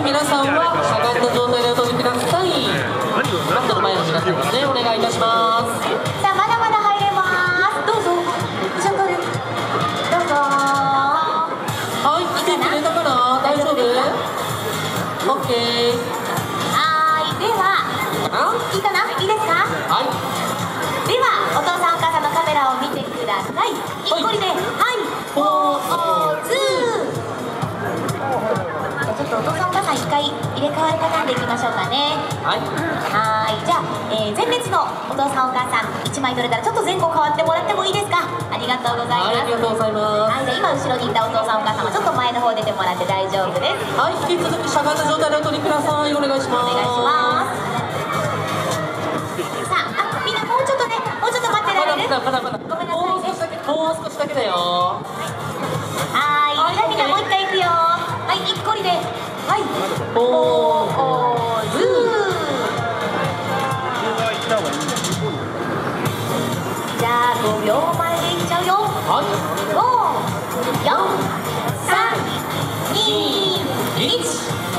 い皆さんはしゃがんだ状態でお取りください。マットの前の皆さんですねお願いいたしますさあまだまだ入れますどうぞシャトルどうぞはい来てくれたかな大丈夫オッケーはーいではいいかないいですかはいではお父さんお母さんのカメラを見てください。一個りではい。ポーズ。ちょっとお父さんさ回入れ替わり方でいきましょうかね。はい。はーいじゃあ、えー前列のお父さんお母さん1枚取れたらちょっと前後変わってもらってもいいですか？ありがとうございます。はいありがとうございます。はい、じゃあ今後ろにいたお父さんお母さんはちょっと前の方出てもらって大丈夫です。はい引き続きしゃがんだ状態でお取りください。お願いします。お願いします。さああみんなもうちょっとねもうちょっと待ってられる？まだまだまだごめんなもうさいね。少しだけもう少しだけだよ。はーいじゃあみんなもう一回いくよ。はい一個りではい。ポポーズじゃあ5秒前でいっちゃうよ。はい。5 4 3 2 1